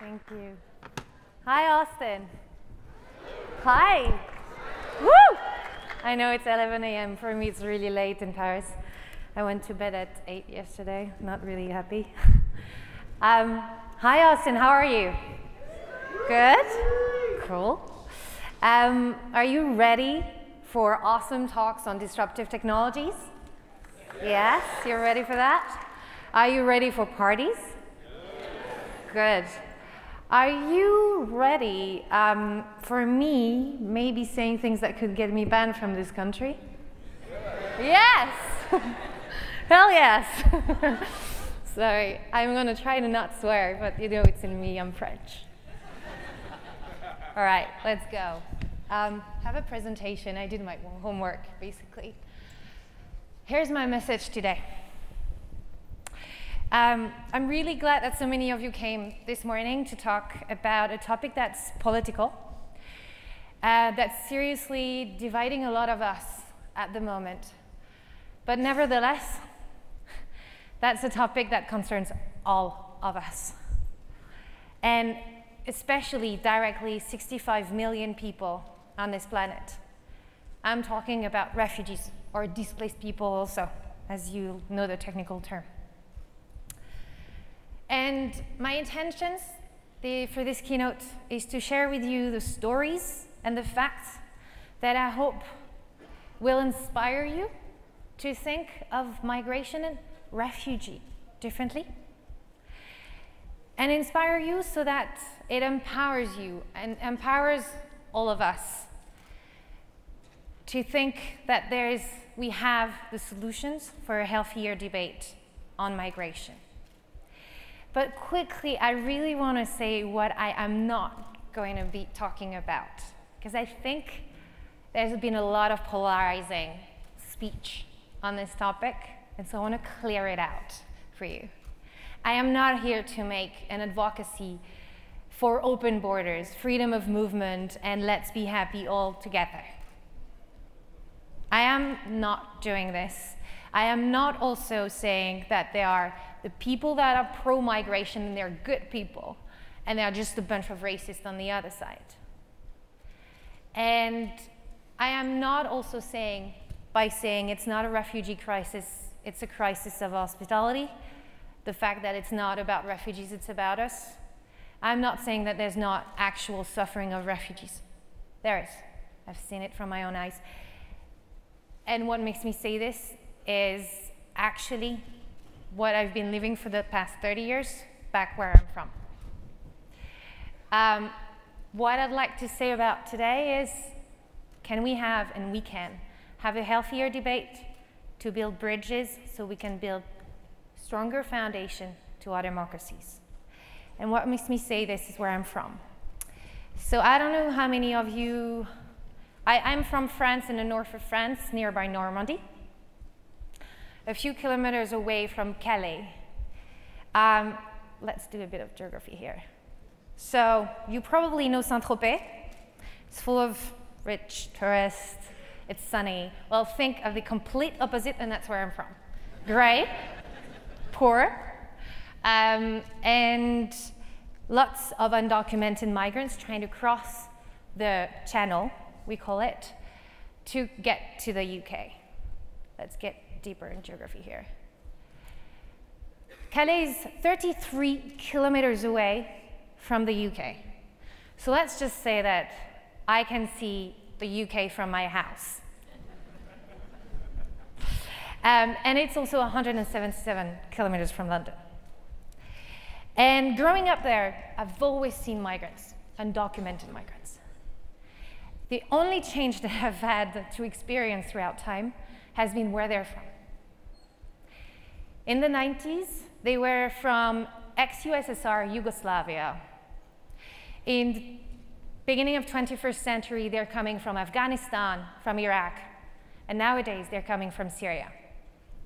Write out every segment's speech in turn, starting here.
Thank you. Hi, Austin. Hi. Woo! I know it's 11 a.m. For me, it's really late in Paris. I went to bed at 8 yesterday. Not really happy. Um, hi, Austin. How are you? Good? Cool. Um, are you ready for awesome talks on disruptive technologies? Yes, you're ready for that? Are you ready for parties? Good. Are you ready um, for me maybe saying things that could get me banned from this country? Yes! Hell yes! Sorry, I'm gonna try to not swear, but you know it's in me, I'm French. All right, let's go. Um, have a presentation. I did my homework, basically. Here's my message today. Um, I'm really glad that so many of you came this morning to talk about a topic that's political, uh, that's seriously dividing a lot of us at the moment. But nevertheless, that's a topic that concerns all of us. And especially directly 65 million people on this planet. I'm talking about refugees or displaced people also, as you know the technical term. And my intentions the, for this keynote is to share with you the stories and the facts that I hope will inspire you to think of migration and refugee differently and inspire you so that it empowers you and empowers all of us to think that there is, we have the solutions for a healthier debate on migration. But quickly, I really want to say what I am not going to be talking about, because I think there's been a lot of polarizing speech on this topic, and so I want to clear it out for you. I am not here to make an advocacy for open borders, freedom of movement, and let's be happy all together. I am not doing this. I am not also saying that there are the people that are pro migration and they're good people, and they are just a bunch of racists on the other side. And I am not also saying, by saying it's not a refugee crisis, it's a crisis of hospitality. The fact that it's not about refugees, it's about us. I'm not saying that there's not actual suffering of refugees. There is. I've seen it from my own eyes. And what makes me say this is actually what I've been living for the past 30 years back where I'm from. Um, what I'd like to say about today is can we have, and we can, have a healthier debate to build bridges so we can build stronger foundation to our democracies. And what makes me say this is where I'm from. So I don't know how many of you, I, am from France in the north of France, nearby Normandy, a few kilometers away from Calais. Um, let's do a bit of geography here. So you probably know Saint-Tropez. It's full of rich tourists, it's sunny. Well, think of the complete opposite, and that's where I'm from. Gray, poor, um, and lots of undocumented migrants trying to cross the channel, we call it, to get to the UK. Let's get deeper in geography here. Calais is 33 kilometers away from the UK. So let's just say that I can see the UK from my house. Um, and it's also 177 kilometers from London. And growing up there, I've always seen migrants, undocumented migrants. The only change that I've had to experience throughout time has been where they're from. In the 90s, they were from ex-USSR Yugoslavia. In beginning of 21st century, they're coming from Afghanistan, from Iraq, and nowadays they're coming from Syria.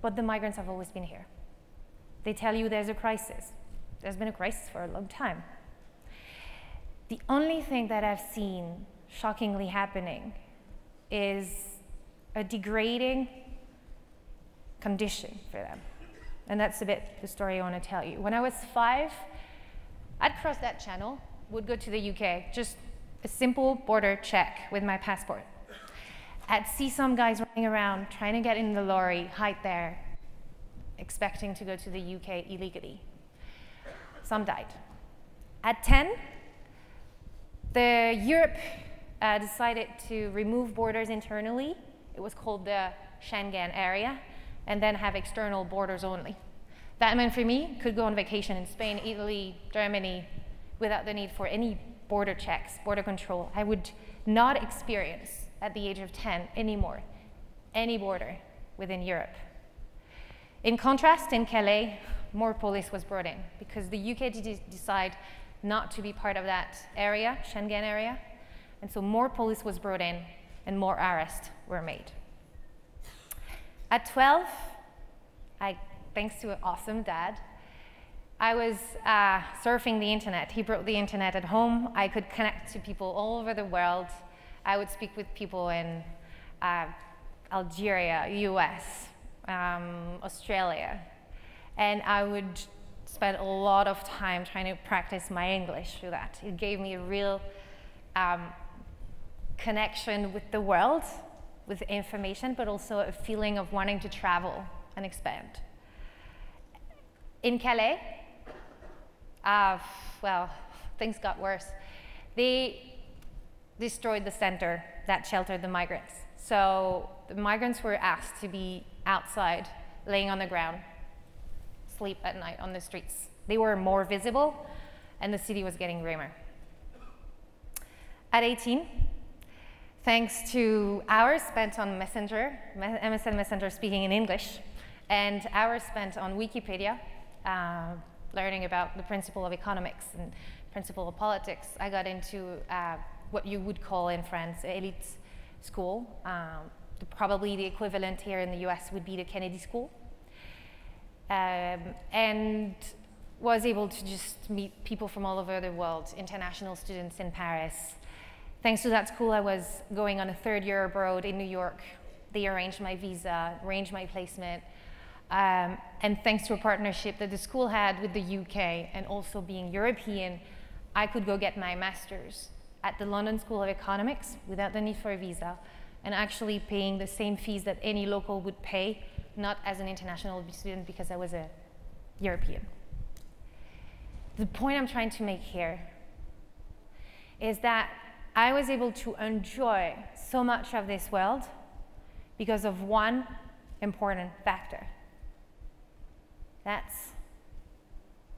But the migrants have always been here. They tell you there's a crisis. There's been a crisis for a long time. The only thing that I've seen shockingly happening is a degrading condition for them. And that's a bit the story I want to tell you. When I was five, I'd cross that channel, would go to the UK, just a simple border check with my passport. I'd see some guys running around trying to get in the lorry, hide there, expecting to go to the UK illegally. Some died. At 10, the Europe uh, decided to remove borders internally. It was called the Schengen area, and then have external borders only. That meant for me, could go on vacation in Spain, Italy, Germany, without the need for any border checks, border control. I would not experience at the age of 10 anymore any border within Europe. In contrast, in Calais, more police was brought in because the UK did decide not to be part of that area, Schengen area, and so more police was brought in and more arrests were made. At 12, I, thanks to an awesome dad, I was uh, surfing the internet. He brought the internet at home. I could connect to people all over the world. I would speak with people in uh, Algeria, US, um, Australia. And I would spend a lot of time trying to practice my English through that. It gave me a real um, connection with the world, with information, but also a feeling of wanting to travel and expand. In Calais, uh, well, things got worse. They destroyed the center that sheltered the migrants. So the migrants were asked to be outside, laying on the ground, sleep at night on the streets. They were more visible, and the city was getting grimmer. At 18, thanks to hours spent on Messenger, MSN Messenger speaking in English, and hours spent on Wikipedia, uh, learning about the principle of economics and principle of politics, I got into uh, what you would call in France elite school. Um, probably the equivalent here in the US would be the Kennedy School. Um, and was able to just meet people from all over the world, international students in Paris. Thanks to that school, I was going on a third year abroad in New York. They arranged my visa, arranged my placement, um, and thanks to a partnership that the school had with the UK and also being European, I could go get my master's at the London School of Economics without the need for a visa and actually paying the same fees that any local would pay, not as an international student because I was a European. The point I'm trying to make here is that I was able to enjoy so much of this world because of one important factor. That's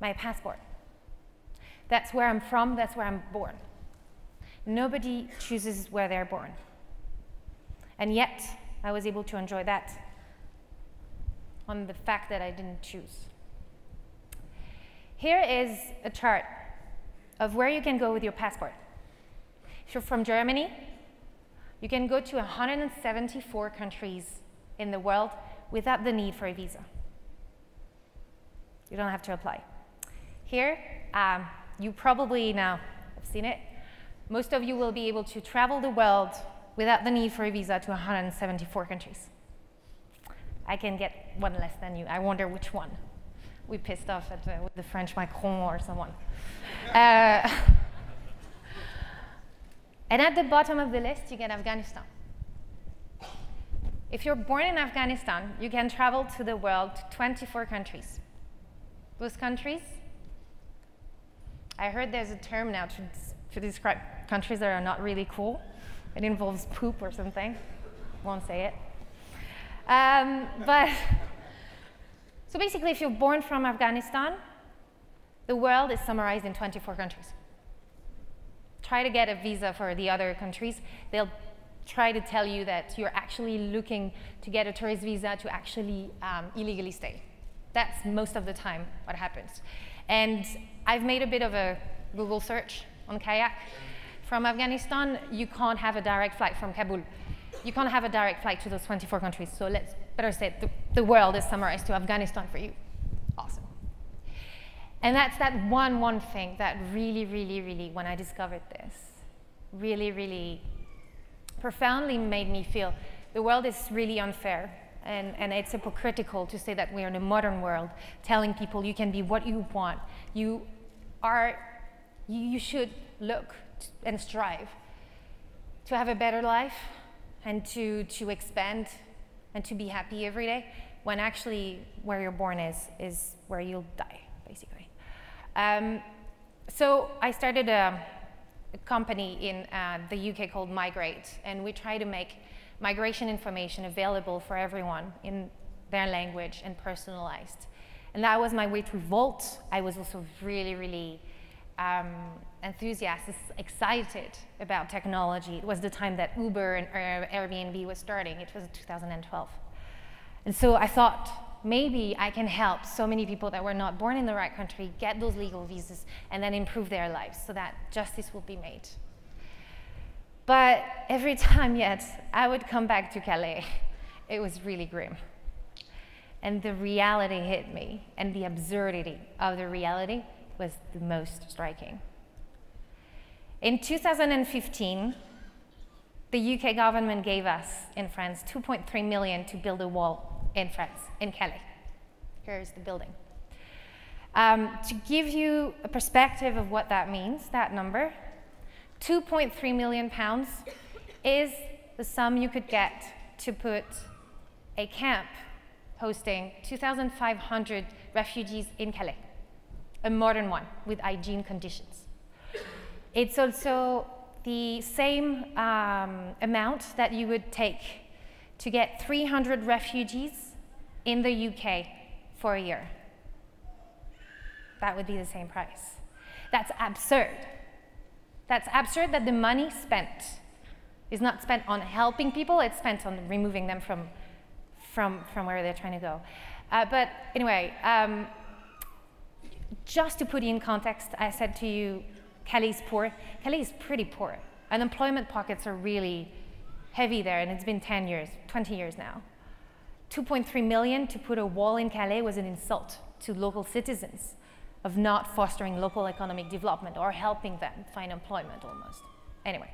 my passport. That's where I'm from, that's where I'm born. Nobody chooses where they're born. And yet, I was able to enjoy that on the fact that I didn't choose. Here is a chart of where you can go with your passport. If you're from Germany, you can go to 174 countries in the world without the need for a visa. You don't have to apply. Here, um, you probably now have seen it. Most of you will be able to travel the world without the need for a visa to 174 countries. I can get one less than you. I wonder which one. We pissed off at with the French Macron or someone. Uh, and at the bottom of the list, you get Afghanistan. If you're born in Afghanistan, you can travel to the world, to 24 countries. Those countries, I heard there's a term now to, to describe countries that are not really cool. It involves poop or something. Won't say it. Um, but so basically, if you're born from Afghanistan, the world is summarized in 24 countries. Try to get a visa for the other countries. They'll try to tell you that you're actually looking to get a tourist visa to actually um, illegally stay. That's most of the time what happens. And I've made a bit of a Google search on kayak. From Afghanistan, you can't have a direct flight from Kabul. You can't have a direct flight to those 24 countries. So let's better say the, the world is summarized to Afghanistan for you. And that's that one, one thing that really, really, really, when I discovered this, really, really profoundly made me feel the world is really unfair and, and it's hypocritical to say that we're in a modern world telling people you can be what you want. You are you, you should look and strive to have a better life and to, to expand and to be happy every day when actually where you're born is, is where you'll die. Um, so I started a, a company in uh, the UK called Migreat, and we try to make migration information available for everyone in their language and personalized. And that was my way to Volt. I was also really, really um, enthusiastic, excited about technology. It was the time that Uber and Airbnb was starting. It was 2012. And so I thought, maybe I can help so many people that were not born in the right country get those legal visas and then improve their lives so that justice will be made. But every time yet, I would come back to Calais. It was really grim. And the reality hit me, and the absurdity of the reality was the most striking. In 2015, the UK government gave us in France 2.3 million to build a wall in France, in Calais. Here's the building. Um, to give you a perspective of what that means, that number, 2.3 million pounds is the sum you could get to put a camp hosting 2,500 refugees in Calais a modern one with hygiene conditions. It's also the same um, amount that you would take to get 300 refugees in the UK for a year. That would be the same price. That's absurd. That's absurd that the money spent is not spent on helping people, it's spent on removing them from, from, from where they're trying to go. Uh, but anyway, um, just to put in context, I said to you, Calais is poor. Calais is pretty poor. Unemployment pockets are really heavy there, and it's been 10 years, 20 years now. 2.3 million to put a wall in Calais was an insult to local citizens of not fostering local economic development or helping them find employment almost. Anyway.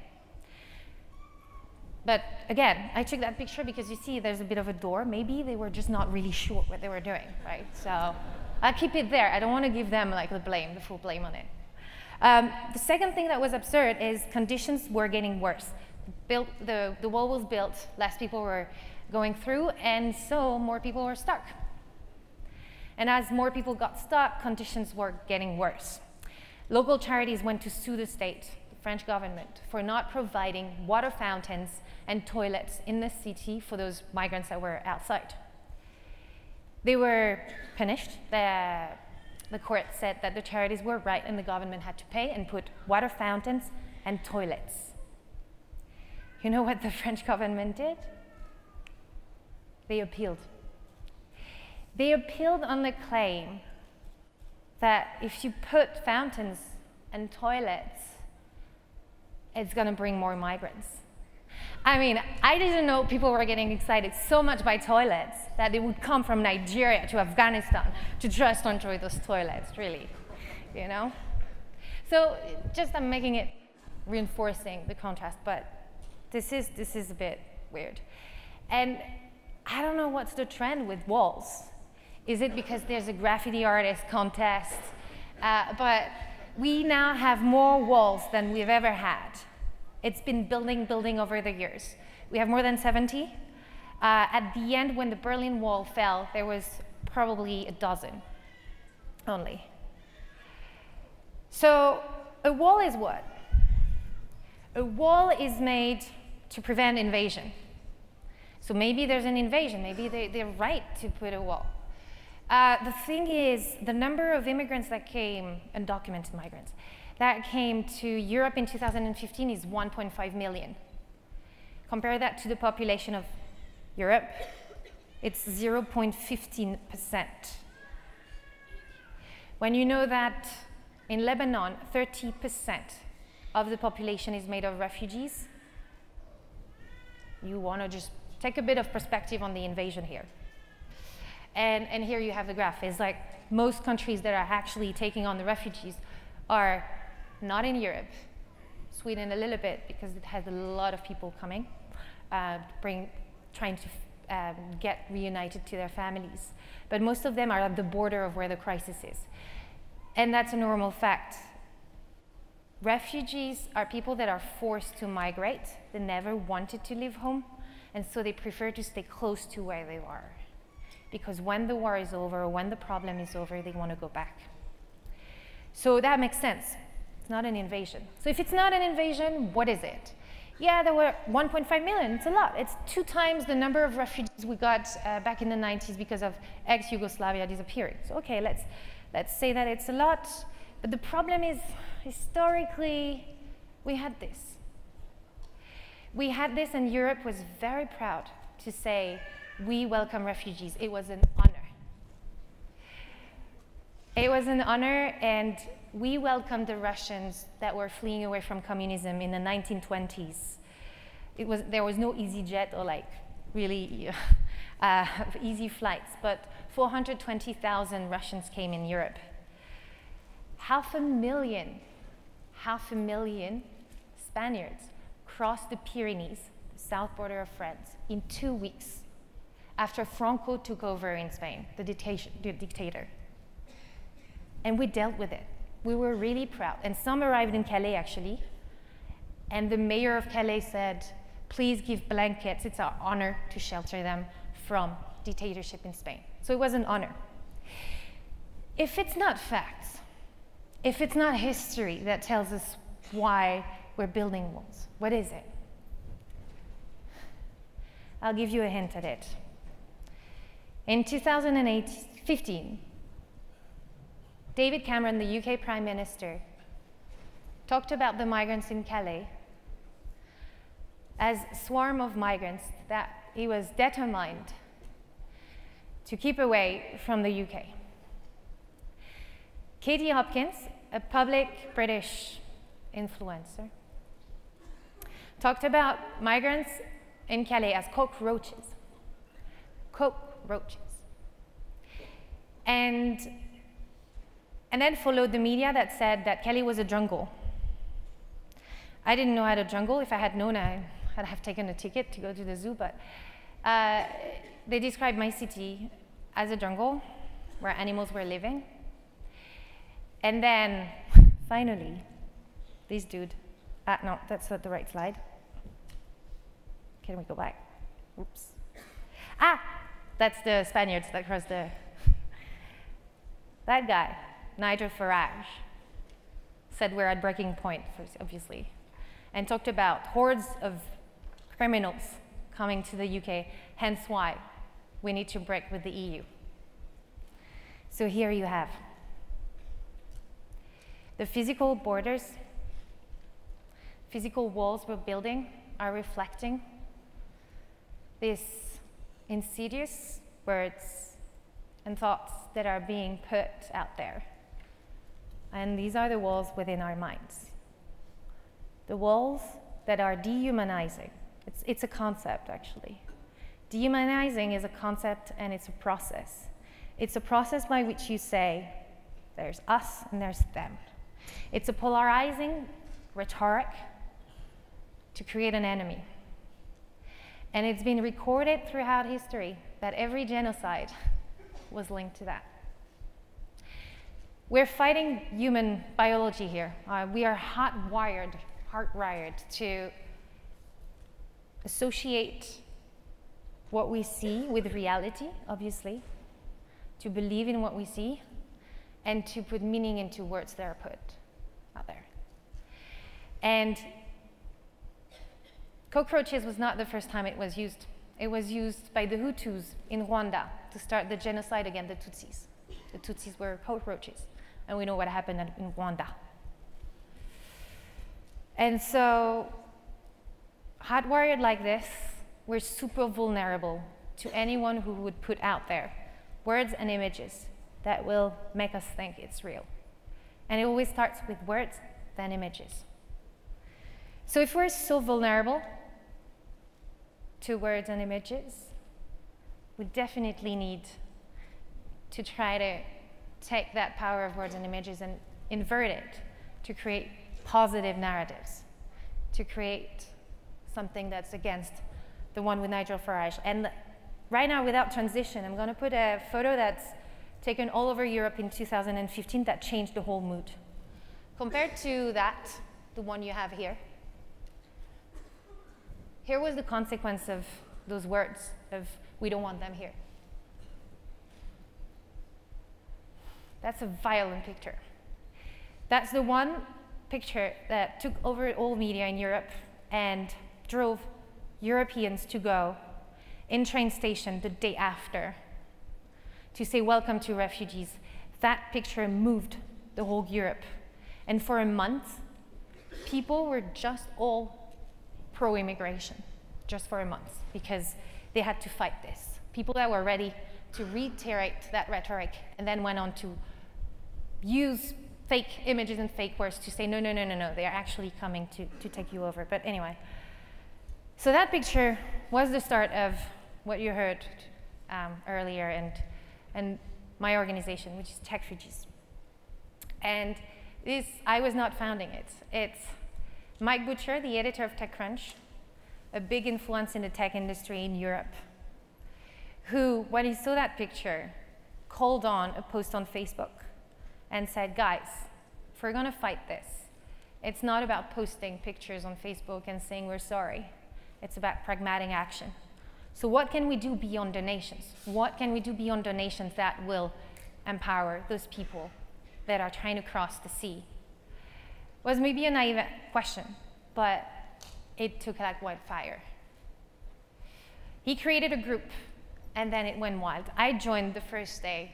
But again, I took that picture because you see there's a bit of a door. Maybe they were just not really sure what they were doing, right? So I'll keep it there. I don't want to give them like the blame, the full blame on it. Um, the second thing that was absurd is conditions were getting worse. Built, the, the wall was built, less people were going through, and so more people were stuck. And as more people got stuck, conditions were getting worse. Local charities went to sue the state, the French government, for not providing water fountains and toilets in the city for those migrants that were outside. They were punished. The court said that the charities were right and the government had to pay and put water fountains and toilets. You know what the French government did? They appealed. They appealed on the claim that if you put fountains and toilets, it's going to bring more migrants. I mean, I didn't know people were getting excited so much by toilets that they would come from Nigeria to Afghanistan to just enjoy those toilets, really, you know? So just I'm making it reinforcing the contrast, but this is, this is a bit weird. And I don't know what's the trend with walls. Is it because there's a graffiti artist contest? Uh, but we now have more walls than we've ever had. It's been building, building over the years. We have more than 70. Uh, at the end, when the Berlin Wall fell, there was probably a dozen only. So a wall is what? A wall is made to prevent invasion. So maybe there's an invasion, maybe they, they're right to put a wall. Uh, the thing is, the number of immigrants that came, undocumented migrants, that came to Europe in 2015 is 1.5 million. Compare that to the population of Europe, it's 0.15%. When you know that in Lebanon, 30% of the population is made of refugees, you want to just take a bit of perspective on the invasion here. And, and here you have the graph. It's like most countries that are actually taking on the refugees are not in Europe. Sweden a little bit because it has a lot of people coming, uh, bring, trying to um, get reunited to their families. But most of them are at the border of where the crisis is. And that's a normal fact. Refugees are people that are forced to migrate. They never wanted to leave home, and so they prefer to stay close to where they are. Because when the war is over, when the problem is over, they want to go back. So that makes sense. Not an invasion. So if it's not an invasion, what is it? Yeah, there were 1.5 million. It's a lot. It's two times the number of refugees we got uh, back in the 90s because of ex-Yugoslavia disappearing. So okay, let's, let's say that it's a lot. But the problem is, historically, we had this. We had this, and Europe was very proud to say, we welcome refugees. It was an. It was an honor, and we welcomed the Russians that were fleeing away from communism in the 1920s. It was, there was no easy jet or like really uh, easy flights, but 420,000 Russians came in Europe half a million, half a million Spaniards crossed the Pyrenees, the south border of France, in two weeks after Franco took over in Spain, the, the dictator. And we dealt with it. We were really proud. And some arrived in Calais, actually. And the mayor of Calais said, please give blankets. It's our honor to shelter them from dictatorship in Spain. So it was an honor. If it's not facts, if it's not history that tells us why we're building walls, what is it? I'll give you a hint at it. In 2015, David Cameron, the UK Prime Minister, talked about the migrants in Calais as swarm of migrants that he was determined to keep away from the UK. Katie Hopkins, a public British influencer, talked about migrants in Calais as cockroaches. Cockroaches. And, and then followed the media that said that Calais was a jungle. I didn't know how to jungle. If I had known, I, would have taken a ticket to go to the zoo, but uh, they described my city as a jungle where animals were living. And then, finally, this dude, ah, no, that's not the right slide. Can we go back? Oops. Ah, that's the Spaniards that crossed the, that guy, Nigel Farage, said we're at breaking point, obviously, and talked about hordes of criminals coming to the UK, hence why we need to break with the EU. So here you have the physical borders, physical walls we're building are reflecting these insidious words and thoughts that are being put out there. And these are the walls within our minds. The walls that are dehumanizing. It's, it's a concept, actually. Dehumanizing is a concept and it's a process. It's a process by which you say, there's us and there's them. It's a polarizing rhetoric to create an enemy. And it's been recorded throughout history that every genocide was linked to that. We're fighting human biology here. Uh, we are hardwired, hardwired to associate what we see with reality, obviously, to believe in what we see, and to put meaning into words that are put out there. And cockroaches was not the first time it was used. It was used by the Hutus in Rwanda to start the genocide against the Tutsis. The Tutsis were cockroaches, and we know what happened in Rwanda. And so, hardwired like this, we're super vulnerable to anyone who would put out there words and images that will make us think it's real. And it always starts with words, then images. So if we're so vulnerable to words and images, we definitely need to try to take that power of words and images and invert it to create positive narratives, to create something that's against the one with Nigel Farage. And right now, without transition, I'm going to put a photo that's taken all over Europe in 2015 that changed the whole mood. Compared to that, the one you have here. Here was the consequence of those words of we don't want them here. That's a violent picture. That's the one picture that took over all media in Europe and drove Europeans to go in train station the day after to say welcome to refugees. That picture moved the whole Europe. And for a month, people were just all pro-immigration, just for a month, because they had to fight this. People that were ready to reiterate that rhetoric and then went on to use fake images and fake words to say, no, no, no, no, no, they're actually coming to, to take you over. But anyway, so that picture was the start of what you heard um, earlier and, and my organization, which is Techfugees. And this, I was not founding it. It's Mike Butcher, the editor of TechCrunch, a big influence in the tech industry in Europe, who, when he saw that picture, called on a post on Facebook and said, guys, if we're going to fight this, it's not about posting pictures on Facebook and saying we're sorry. It's about pragmatic action. So what can we do beyond donations? What can we do beyond donations that will empower those people that are trying to cross the sea? It Was maybe a naive question, but it took like wildfire. He created a group, and then it went wild. I joined the first day,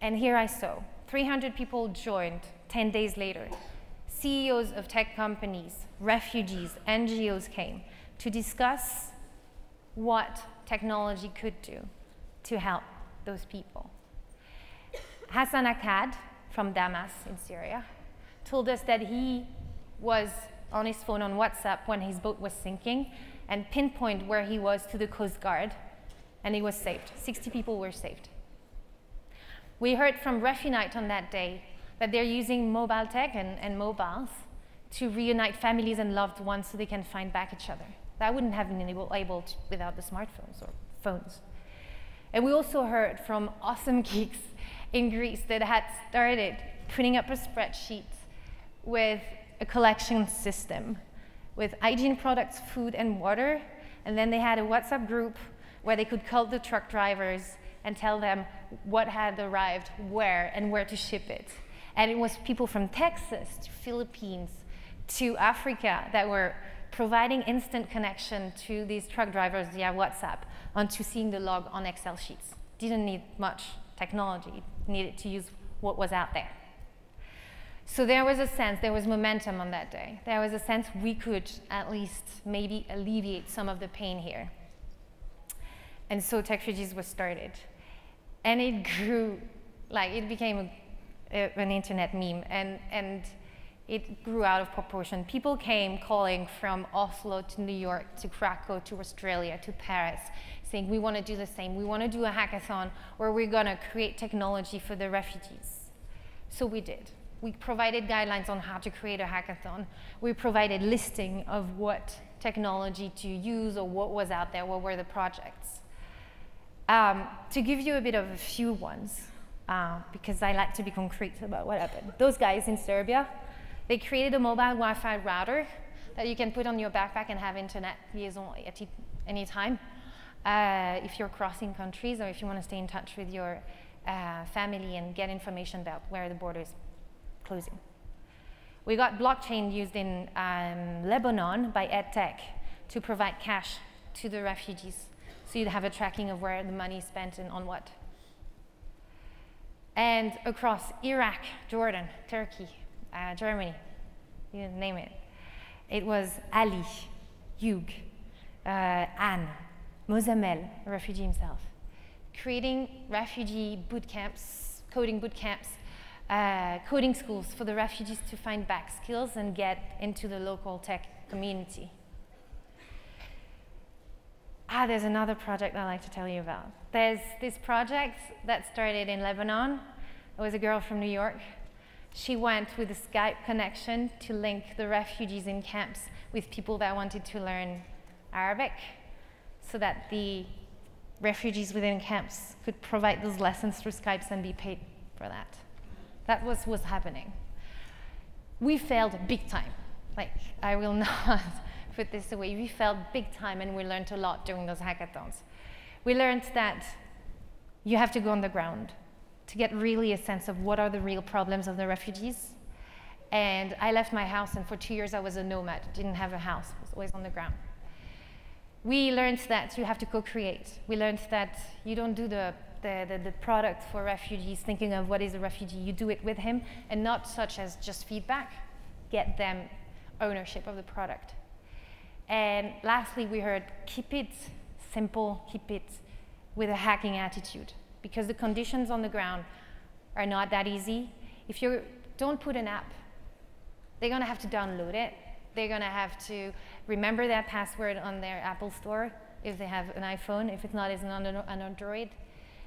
and here I saw 300 people joined 10 days later. CEOs of tech companies, refugees, NGOs came to discuss what technology could do to help those people. Hassan Akkad from Damas in Syria told us that he was on his phone on WhatsApp when his boat was sinking and pinpoint where he was to the Coast Guard and he was saved. 60 people were saved. We heard from Refunite on that day that they're using mobile tech and, and mobiles to reunite families and loved ones so they can find back each other. That wouldn't have been able, able to, without the smartphones or phones. And we also heard from awesome geeks in Greece that had started printing up a spreadsheet with a collection system with hygiene products, food, and water. And then they had a WhatsApp group where they could call the truck drivers and tell them what had arrived, where, and where to ship it. And it was people from Texas to Philippines to Africa that were providing instant connection to these truck drivers via WhatsApp onto seeing the log on Excel sheets. Didn't need much technology, needed to use what was out there. So there was a sense, there was momentum on that day. There was a sense we could at least maybe alleviate some of the pain here. And so Techfugees was started. And it grew, like it became a, a, an internet meme. And, and it grew out of proportion. People came calling from Oslo to New York to Krakow to Australia to Paris saying we want to do the same. We want to do a hackathon where we're going to create technology for the refugees. So we did. We provided guidelines on how to create a hackathon. We provided listing of what technology to use or what was out there, what were the projects. Um, to give you a bit of a few ones, uh, because I like to be concrete about what happened. Those guys in Serbia, they created a mobile Wi-Fi router that you can put on your backpack and have internet liaison at any time. Uh, if you're crossing countries or if you want to stay in touch with your uh, family and get information about where the border is closing. We got blockchain used in um, Lebanon by EdTech to provide cash to the refugees. So you'd have a tracking of where the money spent and on what. And across Iraq, Jordan, Turkey, uh, Germany, you name it. It was Ali, Hugh, uh, Anne, Mozamel, a refugee himself, creating refugee boot camps, coding boot camps, uh, coding schools for the refugees to find back skills and get into the local tech community. Ah, there's another project I'd like to tell you about. There's this project that started in Lebanon. It was a girl from New York she went with a Skype connection to link the refugees in camps with people that wanted to learn Arabic so that the refugees within camps could provide those lessons through Skype and be paid for that. That was what's happening. We failed big time. Like, I will not put this away. We felt big time and we learned a lot during those hackathons. We learned that you have to go on the ground to get really a sense of what are the real problems of the refugees. And I left my house, and for two years I was a nomad, didn't have a house, was always on the ground. We learned that you have to co-create. We learned that you don't do the, the, the, the product for refugees thinking of what is a refugee, you do it with him, and not such as just feedback, get them ownership of the product. And lastly, we heard keep it simple, keep it with a hacking attitude because the conditions on the ground are not that easy. If you don't put an app, they're going to have to download it. They're going to have to remember that password on their Apple Store if they have an iPhone, if it's not, it's on an Android.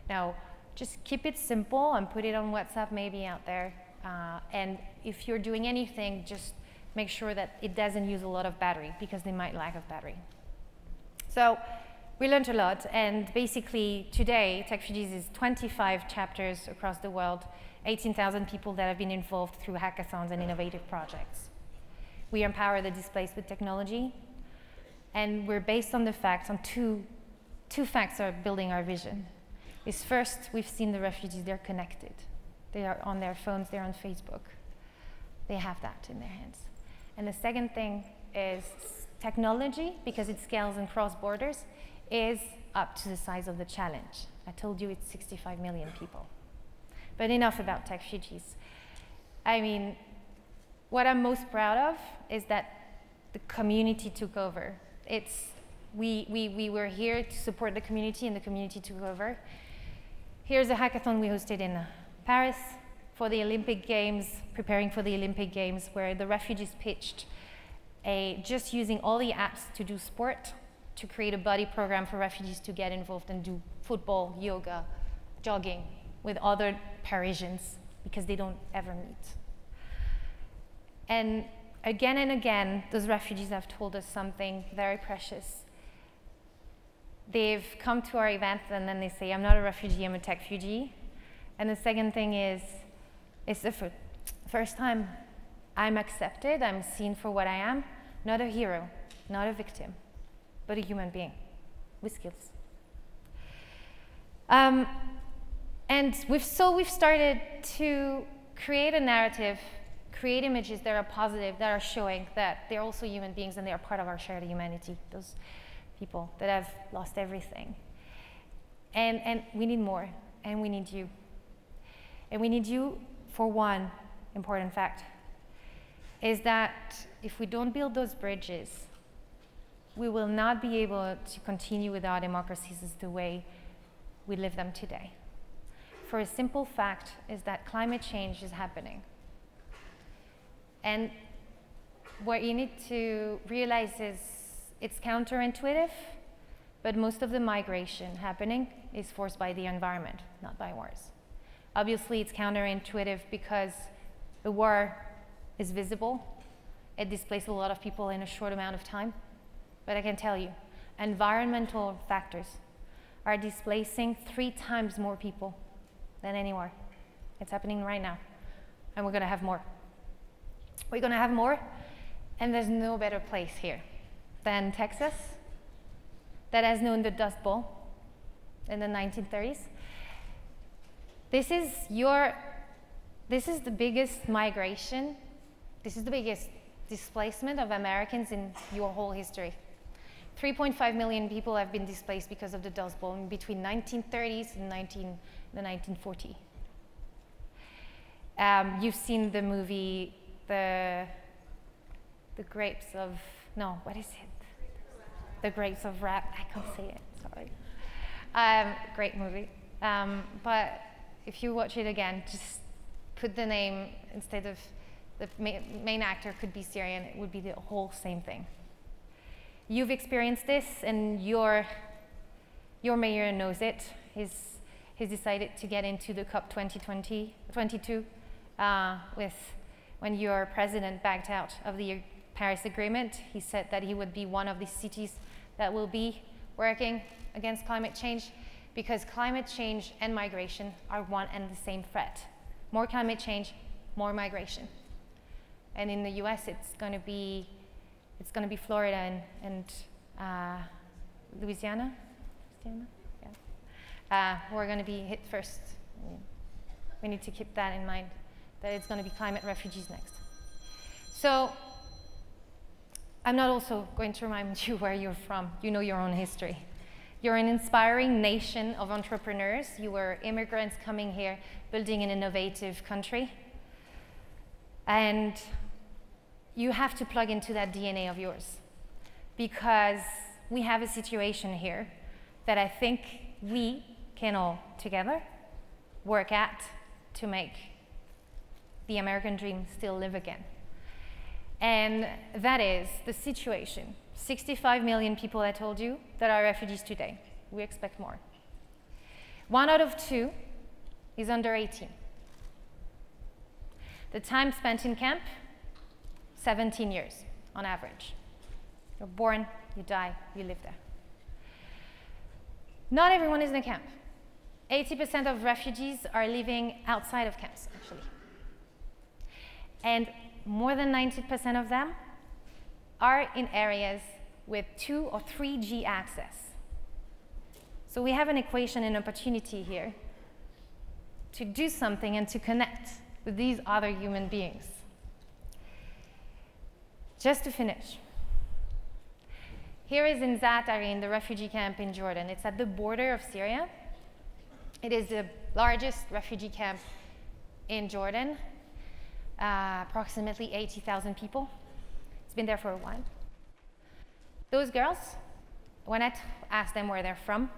Now, just keep it simple and put it on WhatsApp maybe out there. Uh, and if you're doing anything, just make sure that it doesn't use a lot of battery because they might lack of battery. So we learned a lot, and basically today, Techfugees is 25 chapters across the world, 18,000 people that have been involved through hackathons and innovative projects. We empower the displaced with technology, and we're based on the facts, on two, two facts are building our vision. Is first, we've seen the refugees, they're connected. They are on their phones, they're on Facebook. They have that in their hands. And the second thing is technology, because it scales and cross borders, is up to the size of the challenge. I told you it's 65 million people. But enough about Techfugees. I mean, what I'm most proud of is that the community took over. It's, we, we, we were here to support the community and the community took over. Here's a hackathon we hosted in uh, Paris for the Olympic Games, preparing for the Olympic Games, where the refugees pitched a, just using all the apps to do sport to create a buddy program for refugees to get involved and do football, yoga, jogging with other Parisians because they don't ever meet. And again and again, those refugees have told us something very precious. They've come to our event and then they say, I'm not a refugee, I'm a Techfugee. And the second thing is, it's the first time I'm accepted, I'm seen for what I am, not a hero, not a victim but a human being with skills. Um, and we've, so we've started to create a narrative, create images that are positive, that are showing that they're also human beings and they are part of our shared humanity, those people that have lost everything. And, and we need more, and we need you. And we need you for one important fact, is that if we don't build those bridges, we will not be able to continue with our democracies as the way we live them today. For a simple fact is that climate change is happening. And what you need to realize is it's counterintuitive, but most of the migration happening is forced by the environment, not by wars. Obviously, it's counterintuitive because the war is visible. It displaces a lot of people in a short amount of time. But I can tell you, environmental factors are displacing three times more people than anywhere. It's happening right now. And we're going to have more. We're going to have more. And there's no better place here than Texas that has known the Dust Bowl in the 1930s. This is your, this is the biggest migration, this is the biggest displacement of Americans in your whole history. 3.5 million people have been displaced because of the Dust Bowl between 1930s and 19, the 1940s. Um, you've seen the movie, the, the Grapes of, no, what is it? The Grapes of Wrath, I can't say it, sorry. Um, great movie. Um, but if you watch it again, just put the name instead of the ma main actor could be Syrian, it would be the whole same thing. You've experienced this, and your, your mayor knows it. He's, he's decided to get into the COP 2020, 22 uh, with when your president backed out of the Paris Agreement. He said that he would be one of the cities that will be working against climate change because climate change and migration are one and the same threat. More climate change, more migration. And in the US, it's going to be, it's going to be Florida and, and uh, Louisiana. Louisiana? Yeah. Uh, we're going to be hit first. We need to keep that in mind, that it's going to be climate refugees next. So I'm not also going to remind you where you're from. You know your own history. You're an inspiring nation of entrepreneurs. You were immigrants coming here, building an innovative country. And you have to plug into that DNA of yours because we have a situation here that I think we can all together work at to make the American dream still live again. And that is the situation. 65 million people, I told you, that are refugees today. We expect more. One out of two is under 18. The time spent in camp, 17 years on average. You're born, you die, you live there. Not everyone is in a camp. 80% of refugees are living outside of camps, actually. And more than 90% of them are in areas with 2 or 3G access. So we have an equation and opportunity here to do something and to connect with these other human beings. Just to finish, here is in Zaatari, the refugee camp in Jordan. It's at the border of Syria. It is the largest refugee camp in Jordan uh, approximately 80,000 people. Been there for a while. Those girls, when I asked them where they're from,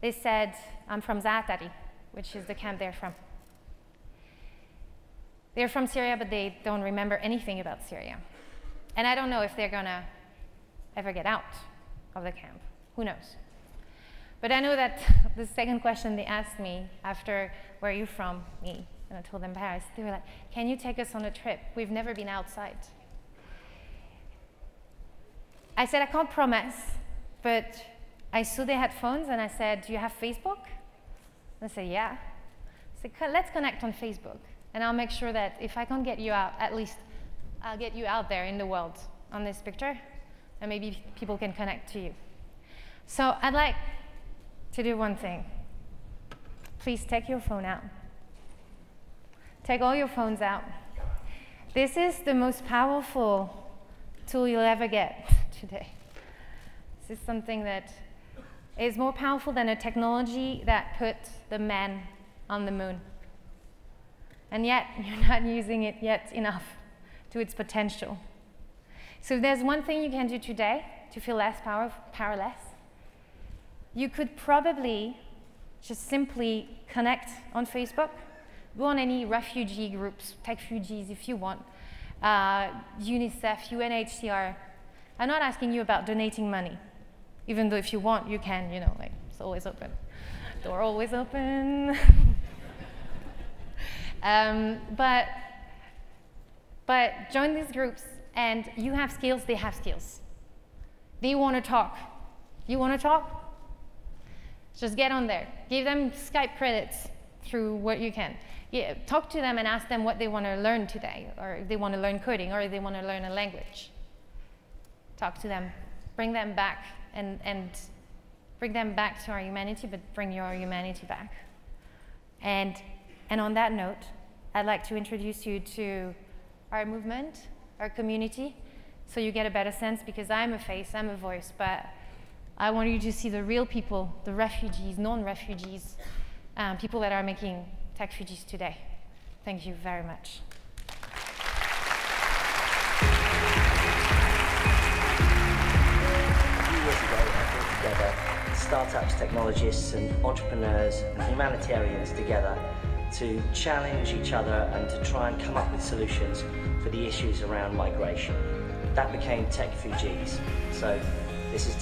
they said, I'm from Zaatari, which is the camp they're from. They're from Syria, but they don't remember anything about Syria. And I don't know if they're gonna ever get out of the camp. Who knows? But I know that the second question they asked me after, where are you from, me, and I told them Paris, they were like, can you take us on a trip? We've never been outside. I said, I can't promise, but I saw they had phones and I said, do you have Facebook? They said, yeah. I said, let's connect on Facebook. And I'll make sure that if I can't get you out, at least I'll get you out there in the world on this picture, and maybe people can connect to you. So I'd like to do one thing. Please take your phone out. Take all your phones out. This is the most powerful tool you'll ever get today. This is something that is more powerful than a technology that put the man on the moon. And yet, you're not using it yet enough to its potential. So if there's one thing you can do today to feel less power, powerless, you could probably just simply connect on Facebook Go on any refugee groups, TechFugees if you want, uh, UNICEF, UNHCR. I'm not asking you about donating money, even though if you want, you can, you know, like it's always open. Door always open. um, but, but join these groups and you have skills, they have skills. They want to talk. You want to talk? Just get on there. Give them Skype credits through what you can yeah, talk to them and ask them what they want to learn today, or if they want to learn coding, or if they want to learn a language. Talk to them, bring them back, and, and bring them back to our humanity, but bring your humanity back. And, and on that note, I'd like to introduce you to our movement, our community, so you get a better sense because I'm a face, I'm a voice, but I want you to see the real people, the refugees, non refugees, um, people that are making tech refugees today. Thank you very much. Startups, technologists and entrepreneurs and humanitarians together to challenge each other and to try and come up with solutions for the issues around migration. That became TechFugees. So this is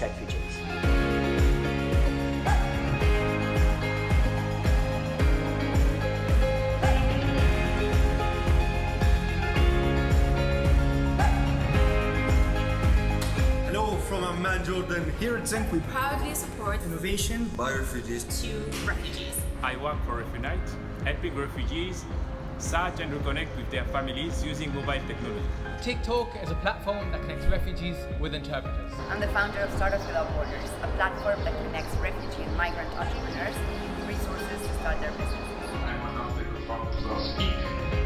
TechFugees. Jordan. Here at Zenq, we proudly support innovation by refugees to refugees. I work for Refunite, helping refugees search and reconnect with their families using mobile technology. TikTok is a platform that connects refugees with interpreters. I'm the founder of Startups Without Borders, a platform that connects refugee and migrant entrepreneurs with resources to start their business. I'm one of the co-founders of Speak,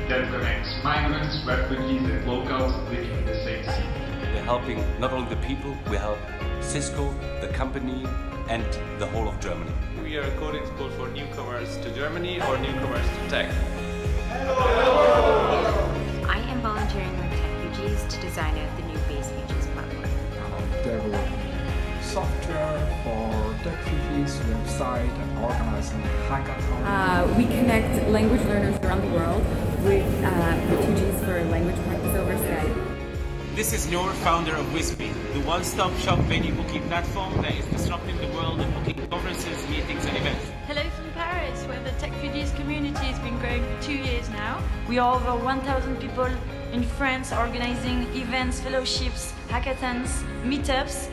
that connects migrants, refugees, and locals living in the same city. We're helping not only the people, we help Cisco, the company, and the whole of Germany. We are a coding school for newcomers to Germany or newcomers to tech. I am volunteering with Refugees to design out the new Base Features platform. Develop software for refugees website and organizing hackathons. Uh, we connect language learners around the world with uh, refugees for language practice over Skype. This is Noor, founder of Wispy, the one-stop shop venue booking platform that is disrupting the world of booking conferences, meetings and events. Hello from Paris, where the Tech community has been growing for two years now. We are over 1,000 people in France organizing events, fellowships, hackathons, meetups.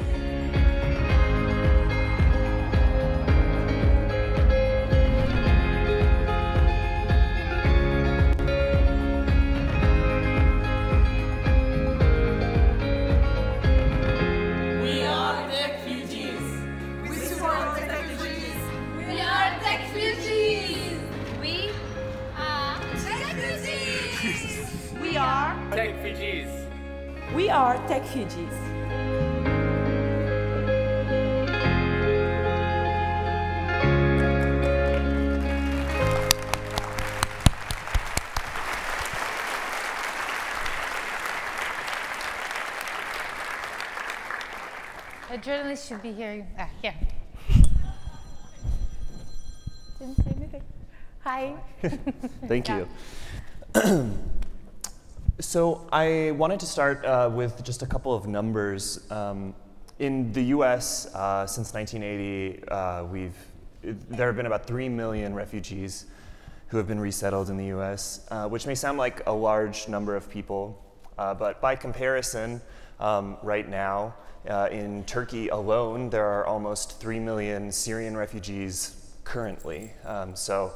A journalist should be here. Ah, here. Didn't say anything. Hi. Thank Yeah. you. so I wanted to start uh, with just a couple of numbers. Um, in the U.S., uh, since 1980, uh, we've there have been about three million refugees who have been resettled in the U.S., uh, which may sound like a large number of people, uh, but by comparison, um, right now uh, in Turkey alone, there are almost three million Syrian refugees currently. Um, so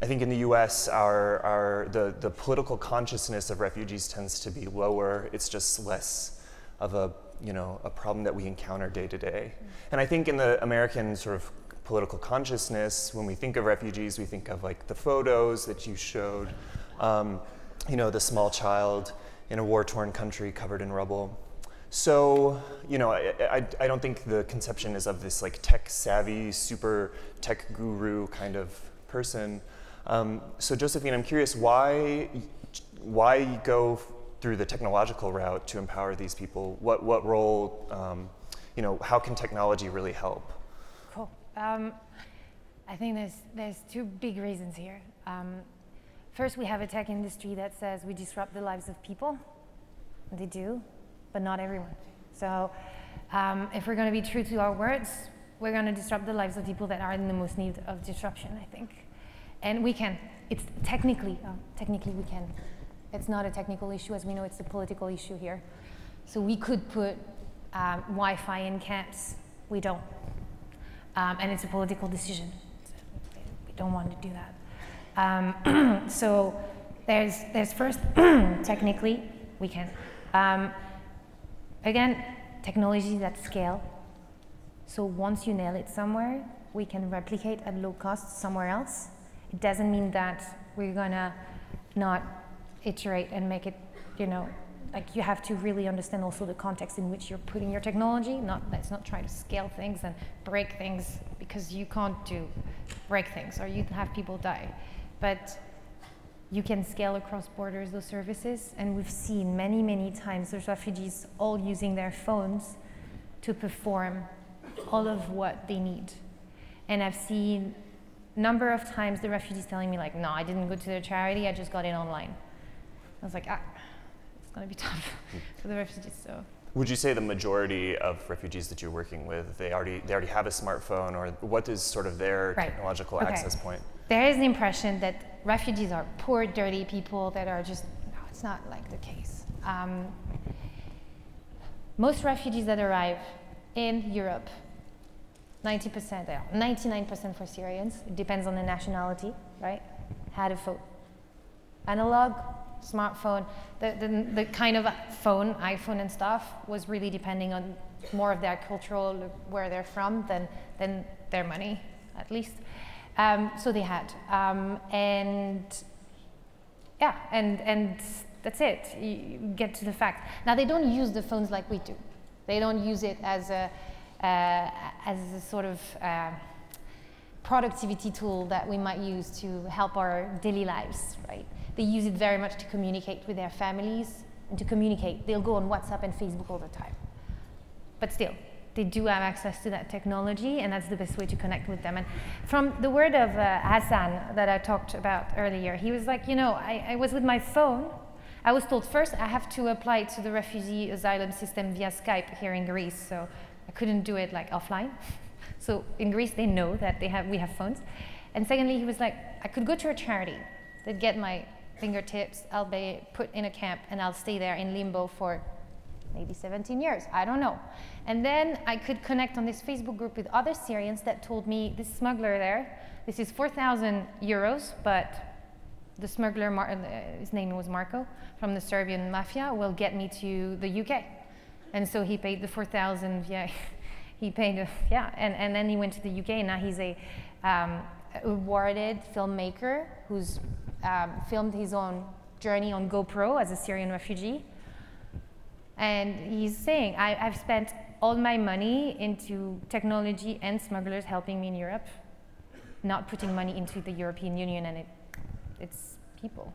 I think in the US, our, our, the, the political consciousness of refugees tends to be lower. It's just less of a, you know, a problem that we encounter day to day. And I think in the American sort of political consciousness, when we think of refugees, we think of like the photos that you showed, um, you know, the small child in a war-torn country covered in rubble. So, you know, I, I, I, don't think the conception is of this like tech savvy, super tech guru kind of person. Um, so, Josephine, I'm curious why, why go through the technological route to empower these people? What, what role, um, you know, how can technology really help? Cool. Um, I think there's, there's two big reasons here. Um, first, we have a tech industry that says we disrupt the lives of people. They do but not everyone. So um, if we're going to be true to our words, we're going to disrupt the lives of people that are in the most need of disruption, I think. And we can. It's technically, uh, technically we can. It's not a technical issue, as we know, it's a political issue here. So we could put um, Wi-Fi in camps. We don't. Um, and it's a political decision. We don't want to do that. Um, so there's, there's first, technically, we can. Again, technology is at scale. So once you nail it somewhere, we can replicate at low cost somewhere else. It doesn't mean that we're gonna not iterate and make it, you know, like you have to really understand also the context in which you're putting your technology. Not let's not try to scale things and break things because you can't do break things or you'd have people die. But you can scale across borders those services. And we've seen many, many times those refugees all using their phones to perform all of what they need. And I've seen a number of times the refugees telling me like, no, I didn't go to their charity, I just got it online. I was like, ah, it's gonna be tough for the refugees, so. Would you say the majority of refugees that you're working with, they already, they already have a smartphone or what is sort of their right. technological okay. access point? There is the impression that refugees are poor, dirty people that are just, no, it's not like the case. Um, most refugees that arrive in Europe, 90%, 99% for Syrians, it depends on the nationality, right, had a phone. analog smartphone, the, the, the kind of phone, iPhone and stuff, was really depending on more of their cultural, where they're from, than, than their money, at least. Um, so they had. Um, and yeah, and, and that's it. You get to the fact. Now, they don't use the phones like we do. They don't use it as a, uh, as a sort of uh, productivity tool that we might use to help our daily lives, right? They use it very much to communicate with their families and to communicate. They'll go on WhatsApp and Facebook all the time. But still, they do have access to that technology, and that's the best way to connect with them. And from the word of uh, Hassan that I talked about earlier, he was like, you know, I, I was with my phone. I was told first I have to apply to the refugee asylum system via Skype here in Greece, so I couldn't do it like offline. so in Greece, they know that they have, we have phones. And secondly, he was like, I could go to a charity that get my fingertips, I'll be put in a camp, and I'll stay there in limbo for maybe 17 years, I don't know. And then I could connect on this Facebook group with other Syrians that told me this smuggler there, this is 4,000 euros, but the smuggler, uh, his name was Marco, from the Serbian mafia, will get me to the UK. And so he paid the 4,000, yeah, he paid, uh, yeah, and, and then he went to the UK. Now he's a um, awarded filmmaker who's um, filmed his own journey on GoPro as a Syrian refugee. And he's saying, I, have spent all my money into technology and smugglers helping me in Europe, not putting money into the European Union and it, it's people.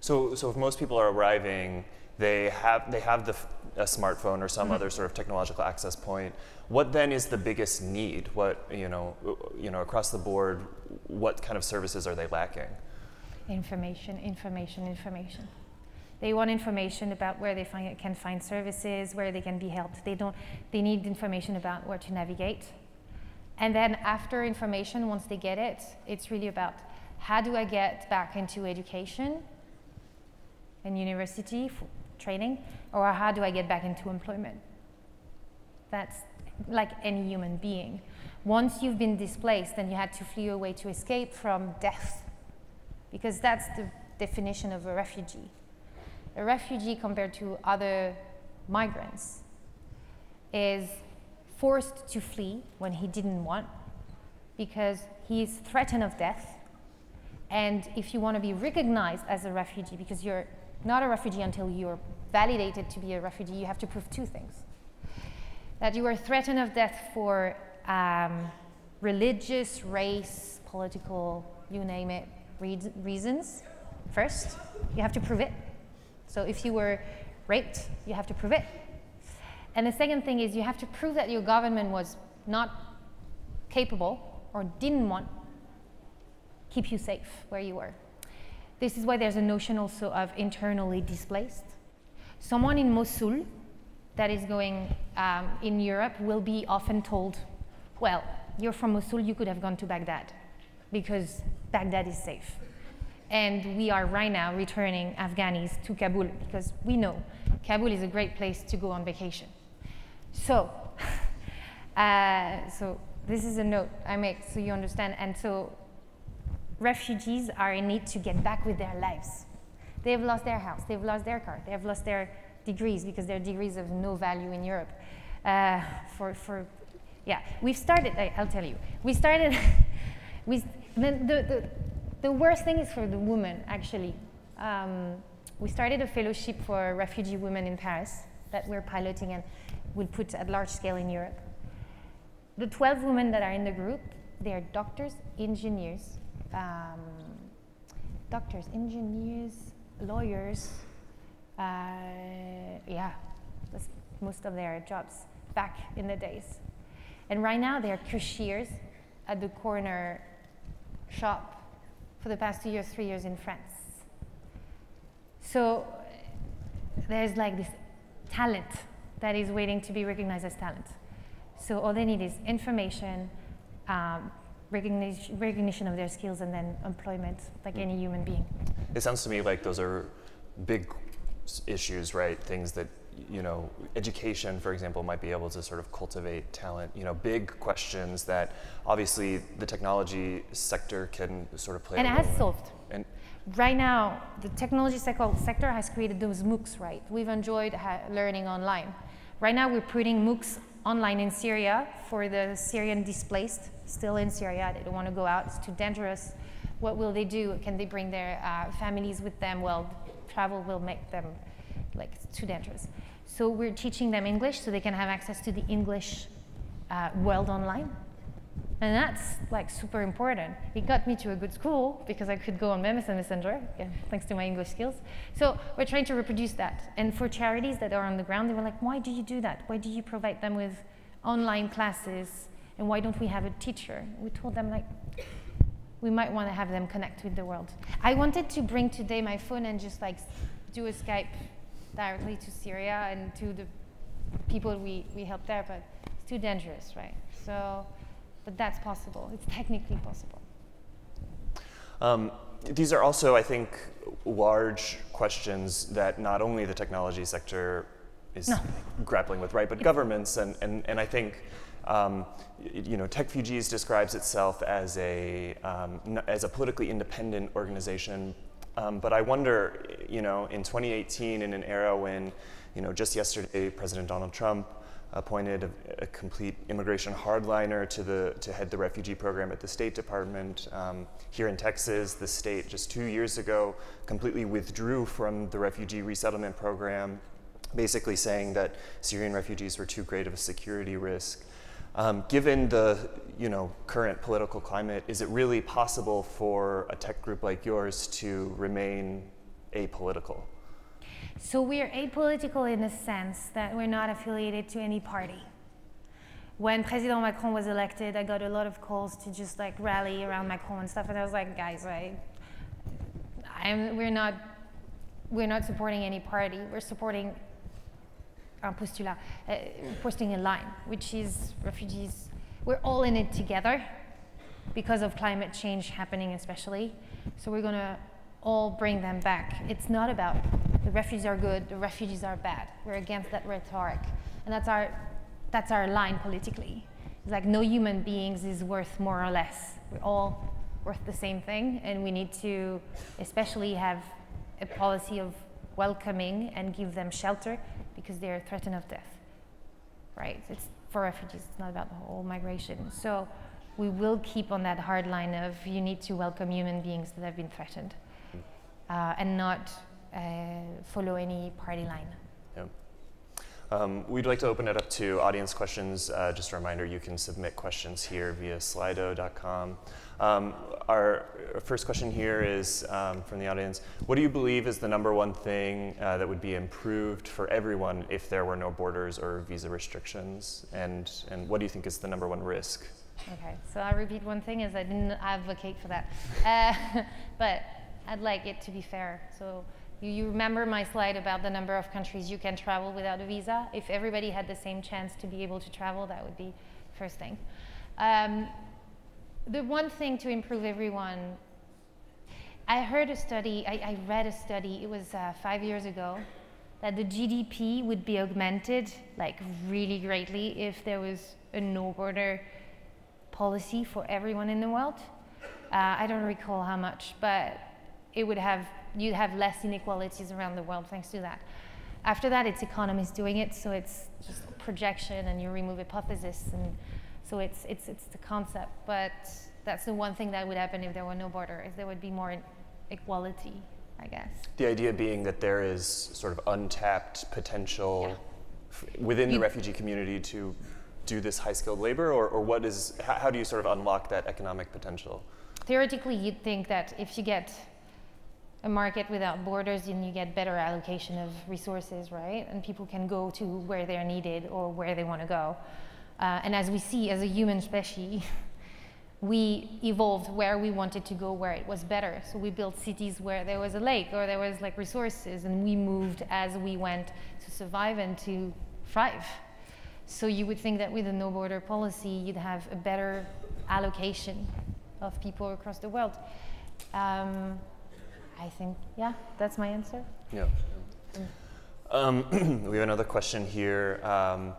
So, so if most people are arriving, they have, they have the, a smartphone or some mm -hmm. other sort of technological access point. What then is the biggest need? What, you know, you know, across the board, what kind of services are they lacking? Information, information, information. They want information about where they find, can find services, where they can be helped. They, don't, they need information about where to navigate. And then after information, once they get it, it's really about how do I get back into education and university training, or how do I get back into employment? That's like any human being. Once you've been displaced and you had to flee away to escape from death, because that's the definition of a refugee a refugee compared to other migrants is forced to flee when he didn't want because he is threatened of death. And if you want to be recognized as a refugee, because you're not a refugee until you're validated to be a refugee, you have to prove two things. That you are threatened of death for um, religious, race, political, you name it, reasons. First, you have to prove it. So if you were raped, you have to prove it. And the second thing is you have to prove that your government was not capable or didn't want to keep you safe where you were. This is why there's a notion also of internally displaced. Someone in Mosul that is going um, in Europe will be often told, well, you're from Mosul, you could have gone to Baghdad because Baghdad is safe. And we are right now returning Afghanis to Kabul because we know Kabul is a great place to go on vacation. So, uh, so this is a note I make so you understand. And so refugees are in need to get back with their lives. They've lost their house, they've lost their car, they've lost their degrees because their degrees have no value in Europe. Uh, for, for, yeah, we've started, I, will tell you, we started, we, the, the, the worst thing is for the woman, actually. Um, we started a fellowship for refugee women in Paris that we're piloting and we'll put at large scale in Europe. The 12 women that are in the group, they are doctors, engineers, um, doctors, engineers, lawyers, uh, yeah, that's most of their jobs back in the days. And right now they're cashiers at the corner shop for the past two years, three years in France. So there's like this talent that is waiting to be recognized as talent. So all they need is information, um, recognition, recognition of their skills, and then employment, like any human being. It sounds to me like those are big issues, right? Things that you know, education, for example, might be able to sort of cultivate talent. You know, big questions that obviously the technology sector can sort of play. And it has solved. And right now, the technology sector has created those MOOCs, right? We've enjoyed learning online. Right now, we're putting MOOCs online in Syria for the Syrian displaced, still in Syria. They don't want to go out, it's too dangerous. What will they do? Can they bring their uh, families with them? Well, travel will make them like too dangerous. So we're teaching them English so they can have access to the English uh, world online. And that's like super important. It got me to a good school because I could go on MSN Messenger, yeah, thanks to my English skills. So we're trying to reproduce that. And for charities that are on the ground, they were like, why do you do that? Why do you provide them with online classes? And why don't we have a teacher? We told them like, we might want to have them connect with the world. I wanted to bring today my phone and just like do a Skype directly to Syria and to the people we, we help there, but it's too dangerous, right? So but that's possible. It's technically possible. Um, these are also, I think, large questions that not only the technology sector is no. grappling with, right, but governments, and, and, and I think um, you know, TechFugees describes itself as a, um, as a politically independent organization, um, but I wonder, you know, in 2018, in an era when, you know, just yesterday, President Donald Trump appointed a, a, complete immigration hardliner to, the, to head the refugee program at the State Department. Um, here in Texas, the state just two years ago completely withdrew from the refugee resettlement program, basically saying that Syrian refugees were too great of a security risk. Um, given the you know, current political climate, is it really possible for a tech group like yours to remain apolitical? So we're apolitical in the sense that we're not affiliated to any party. When President Macron was elected, I got a lot of calls to just like rally around Macron and stuff, and I was like, guys, I, I'm, we're not, we're not supporting any party. We're supporting uh, posting a line, which is refugees. We're all in it together because of climate change happening, especially. So we're gonna all bring them back. It's not about the refugees are good, the refugees are bad. We're against that rhetoric. And that's our, that's our line politically. It's like no human beings is worth more or less. We're all worth the same thing, and we need to especially have a policy of welcoming and give them shelter because they're threatened of death. Right? It's for refugees, it's not about the whole migration. So we will keep on that hard line of you need to welcome human beings that have been threatened uh, and not uh, follow any party line. Um, we'd like to open it up to audience questions. Uh, just a reminder, you can submit questions here via slido.com. Um, our first question here is um, from the audience. What do you believe is the number one thing uh, that would be improved for everyone if there were no borders or visa restrictions? And, and what do you think is the number one risk? Okay, so I repeat one thing is I didn't advocate for that. Uh, but I'd like it to be fair. So you, you, remember my slide about the number of countries you can travel without a visa? If everybody had the same chance to be able to travel, that would be first thing. Um, the one thing to improve everyone, I heard a study, I, I read a study, it was uh, five years ago, that the GDP would be augmented like really greatly if there was a no border policy for everyone in the world. Uh, I don't recall how much, but it would have, you'd have less inequalities around the world thanks to that. After that, it's economists doing it, so it's just projection and you remove hypothesis. And so it's, it's, it's the concept. But that's the one thing that would happen if there were no border, is there would be more equality, I guess. The idea being that there is sort of untapped potential yeah. within you, the refugee community to do this high skilled labor, or, or what is, how, how do you sort of unlock that economic potential? Theoretically, you'd think that if you get a market without borders, then you get better allocation of resources, right? And people can go to where they're needed or where they want to go. Uh, and as we see, as a human species, we evolved where we wanted to go, where it was better. So we built cities where there was a lake or there was like resources, and we moved as we went to survive and to thrive. So you would think that with a no border policy, you'd have a better allocation of people across the world. Um, I think, yeah, that's my answer. Yeah. Um, we have another question here. Um,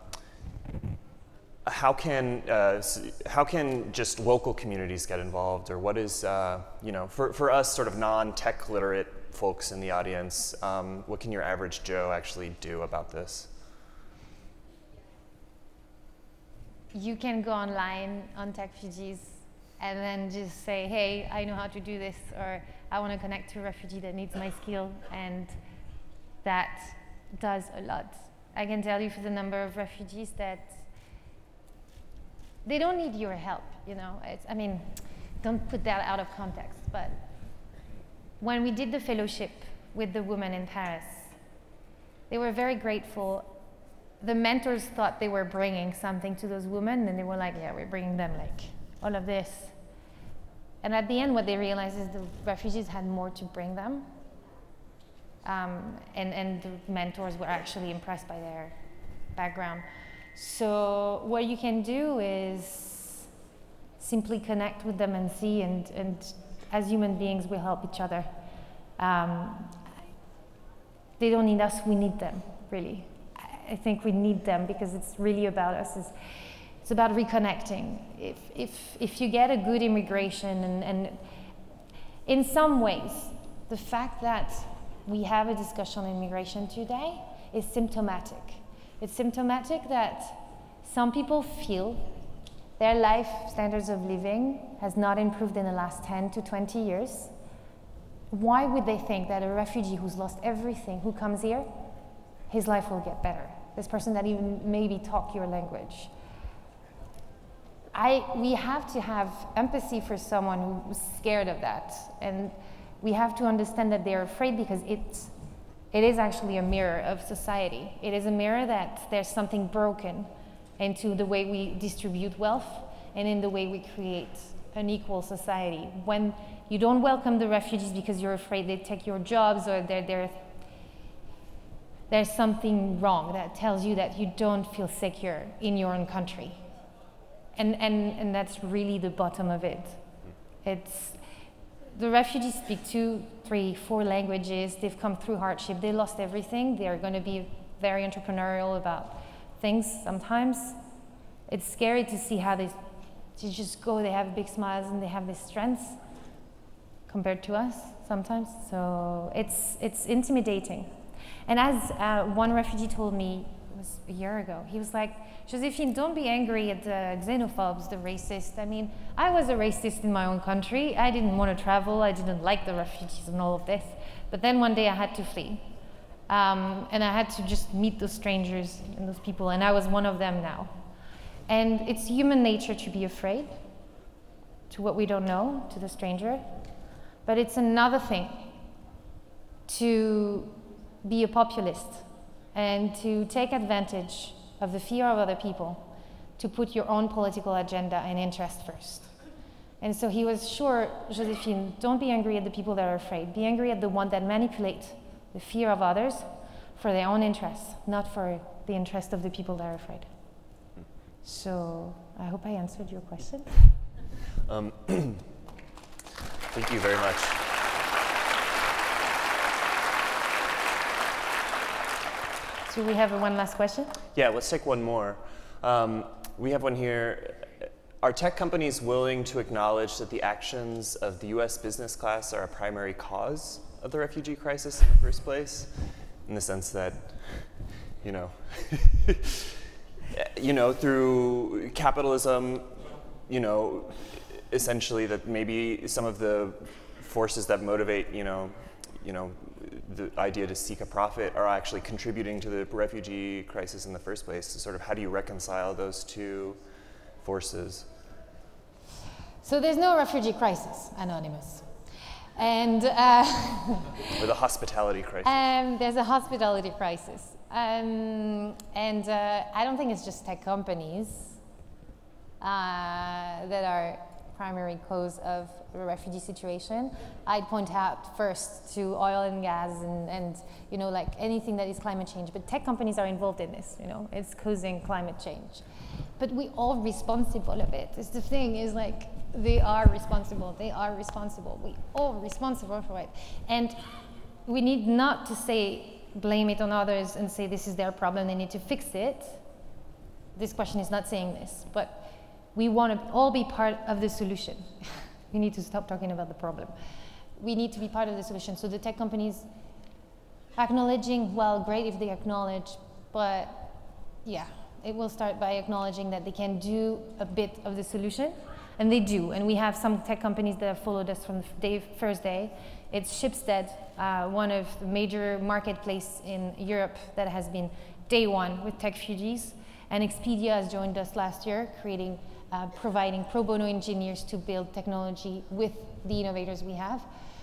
how can uh, how can just local communities get involved, or what is uh, you know for, for us sort of non-tech literate folks in the audience, um, what can your average Joe actually do about this? You can go online on TechFugees and then just say, hey, I know how to do this, or I want to connect to a refugee that needs my skill, and that does a lot. I can tell you for the number of refugees that they don't need your help, you know. It's, I mean, don't put that out of context, but when we did the fellowship with the women in Paris, they were very grateful. The mentors thought they were bringing something to those women, and they were like, yeah, we're bringing them like all of this. And at the end, what they realized is the refugees had more to bring them. Um, and, and the mentors were actually impressed by their background. So what you can do is simply connect with them and see, and, and as human beings, we help each other. Um, they don't need us, we need them, really. I think we need them because it's really about us. It's, it's about reconnecting. If, if, if you get a good immigration, and, and in some ways, the fact that we have a discussion on immigration today is symptomatic. It's symptomatic that some people feel their life standards of living has not improved in the last 10 to 20 years. Why would they think that a refugee who's lost everything, who comes here, his life will get better? This person that even maybe talk your language. I, we have to have empathy for someone who's scared of that. And we have to understand that they're afraid because it's, it is actually a mirror of society. It is a mirror that there's something broken into the way we distribute wealth and in the way we create an equal society. When you don't welcome the refugees because you're afraid they take your jobs or they're, they're, there's something wrong that tells you that you don't feel secure in your own country. And, and, and that's really the bottom of it. It's, the refugees speak two, three, four languages. They've come through hardship. They lost everything. They are going to be very entrepreneurial about things sometimes. It's scary to see how they, they just go, they have big smiles and they have this strength compared to us sometimes. So it's, it's intimidating. And as uh, one refugee told me, was a year ago, he was like, Josephine, don't be angry at the xenophobes, the racists. I mean, I was a racist in my own country. I didn't want to travel. I didn't like the refugees and all of this. But then one day I had to flee. Um, and I had to just meet those strangers and those people, and I was one of them now. And it's human nature to be afraid to what we don't know, to the stranger. But it's another thing to be a populist and to take advantage of the fear of other people to put your own political agenda and interest first. And so he was sure, Josephine, don't be angry at the people that are afraid. Be angry at the one that manipulate the fear of others for their own interests, not for the interest of the people that are afraid. So I hope I answered your question. Um, thank you very much. Do we have one last question? Yeah, let's take one more. Um, we have one here. Are tech companies willing to acknowledge that the actions of the US business class are a primary cause of the refugee crisis in the first place, in the sense that, you know, you know, through capitalism, you know, essentially that maybe some of the forces that motivate, you know, you know, the idea to seek a profit are actually contributing to the refugee crisis in the first place. So sort of how do you reconcile those two forces? So there's no refugee crisis, Anonymous. And uh, or the hospitality crisis. Um, there's a hospitality crisis, um, and uh, I don't think it's just tech companies uh, that are primary cause of the refugee situation. I'd point out first to oil and gas and, and you know like anything that is climate change. But tech companies are involved in this. You know, it's causing climate change. But we all responsible of it. It's the thing is like they are responsible. They are responsible. We all responsible for it. And we need not to say blame it on others and say this is their problem, they need to fix it. this question is not saying this, but we want to all be part of the solution. we need to stop talking about the problem. We need to be part of the solution. So the tech companies acknowledging, well, great if they acknowledge, but yeah, it will start by acknowledging that they can do a bit of the solution, and they do. And we have some tech companies that have followed us from the day, first day. It's Schibsted, uh, one of the major marketplace in Europe that has been day one with tech refugees. And Expedia has joined us last year, creating, uh, providing pro bono engineers to build technology with the innovators we have.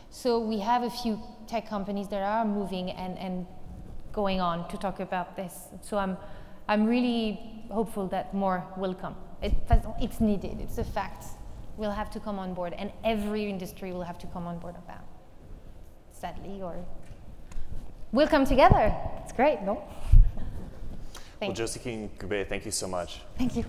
So we have a few tech companies that are moving and, and going on to talk about this. So I'm, I'm really hopeful that more will come. It, it's needed, it's a fact. We'll have to come on board, and every industry will have to come on board of that. Sadly, or we'll come together. It's great, no? well, Josephine Goube, thank you so much. Thank you.